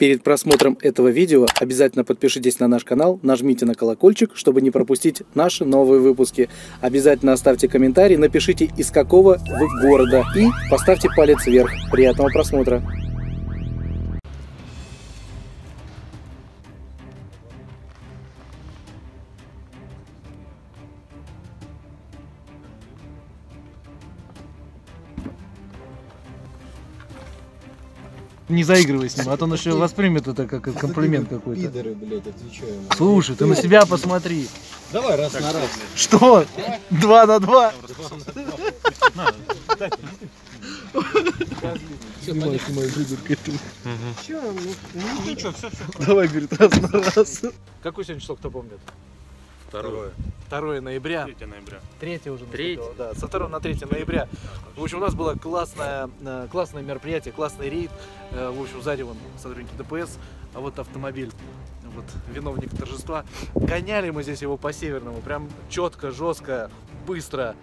Перед просмотром этого видео обязательно подпишитесь на наш канал, нажмите на колокольчик, чтобы не пропустить наши новые выпуски. Обязательно оставьте комментарий, напишите из какого вы города и поставьте палец вверх. Приятного просмотра! Не заигрывай с ним, а то он еще воспримет это как комплимент какой-то. Пидоры, блядь, отвечаю. Слушай, ты на себя посмотри. Давай раз на раз. Что? Два на два? Снимай, снимай, придурка ты. Ну что, все, все. Давай, говорит, раз на раз. Какой сегодня число, кто помнит? Второе. 2 ноября. 3 ноября. 3 уже наступило, да, со 2 на 3 ноября. В общем, у нас было классное, э, классное мероприятие, классный рейд. Э, В общем, сзади вон сотрудники ДПС, а вот автомобиль, вот виновник торжества. Гоняли мы здесь его по северному, прям четко, жестко, быстро.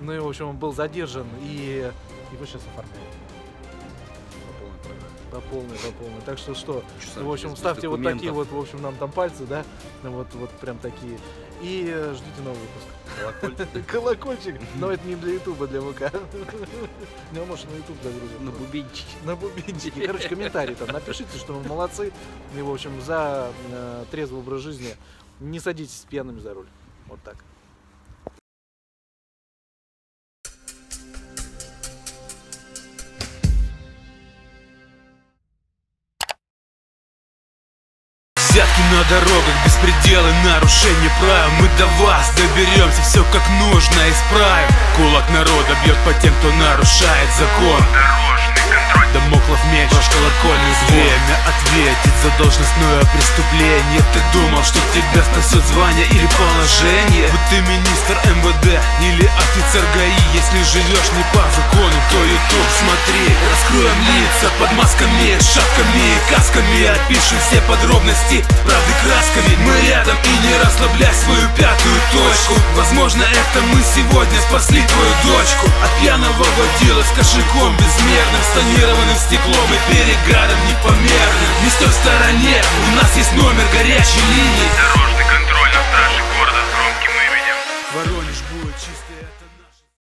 Ну и, в общем, он был задержан и его сейчас оформляют. По полной, по полной. Так что что, ну, в общем, ставьте вот такие вот, в общем, нам там пальцы, да, Ну, вот, вот прям такие. И э, ждите новый выпуск. Колокольчик. Но это не для Ютуба, для ВК. Ну, может, на Ютуб загрузим. На бубенчике. На бубенчике. Короче, комментарий там напишите, что вы молодцы. И, в общем, за э, трезвый образ жизни не садитесь пьяными за руль. Вот так. На дорогах, беспределы, нарушение правил. Мы до вас доберемся, все как нужно исправим. Кулак народа бьет по тем, кто нарушает закон. Домоклов меч, ваш колокольный звон Время ответить за должностное преступление. Ты думал, что тебя спасет звание или положение? Вот ты министр МВД или офицер ГАИ Если живешь не по закону, то ютуб смотри Раскроем лица под масками, шапками и касками Опишем все подробности, правды красками. Мы рядом и не расслабляй свою пятую точку. Возможно, это мы сегодня спасли твою дочку. От пьяного водила с кошельком безмерным с Тонированным стеклом и перегаром непомерным. Не стой в стороне, у нас есть номер горячей линии. Дорожный